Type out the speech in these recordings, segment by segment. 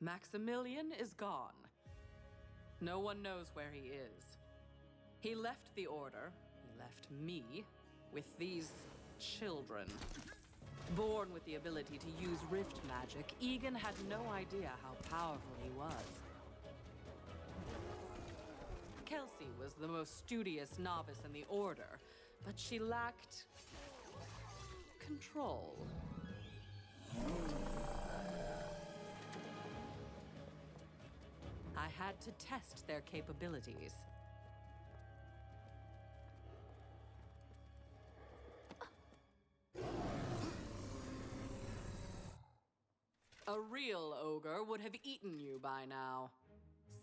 Maximilian is gone. No one knows where he is. He left the Order, he left me, with these children. Born with the ability to use rift magic, Egan had no idea how powerful he was. Kelsey was the most studious novice in the Order, but she lacked... control. I had to test their capabilities. A real ogre would have eaten you by now.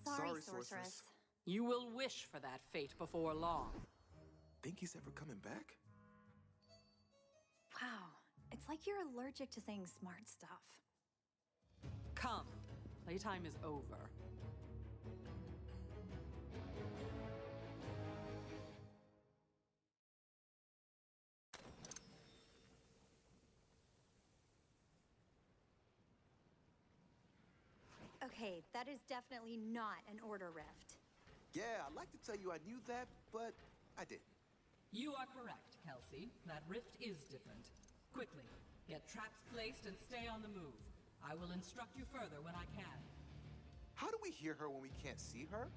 Sorry, Sorry, sorceress. sorceress. You will wish for that fate before long. Think he's ever coming back? Wow, it's like you're allergic to saying smart stuff. Come, playtime is over. Okay, that is definitely not an order rift. Yeah, I'd like to tell you I knew that, but I didn't. You are correct, Kelsey. That rift is different. Quickly, get traps placed and stay on the move. I will instruct you further when I can. How do we hear her when we can't see her?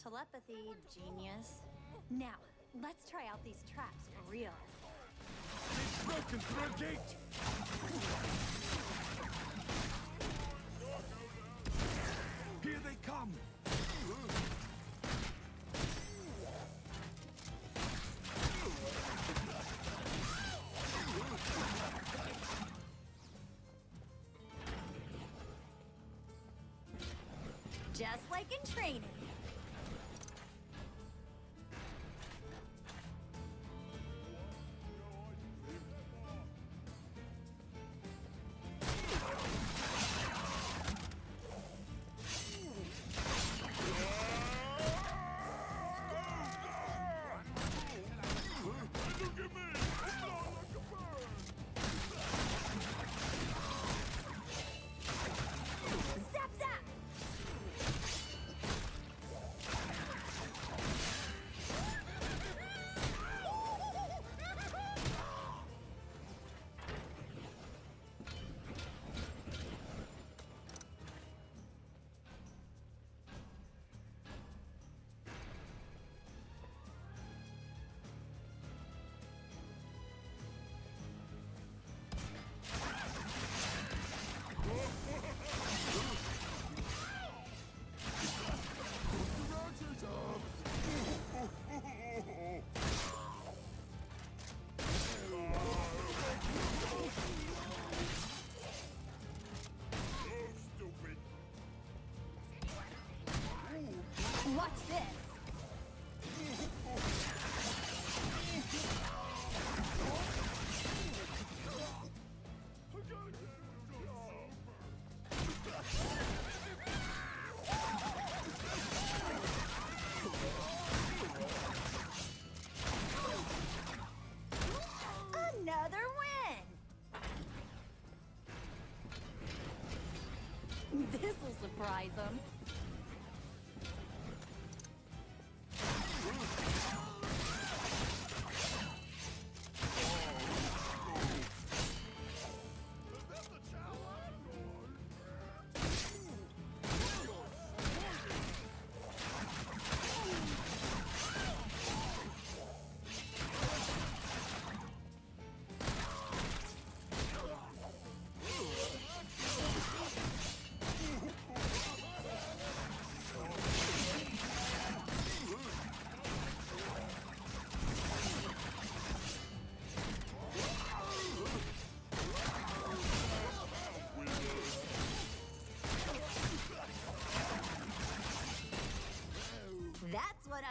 Telepathy, genius. Now, let's try out these traps for real. Broken through a gate! Just like in training. Watch this! Another win! This'll surprise him.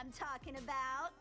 I'm talking about.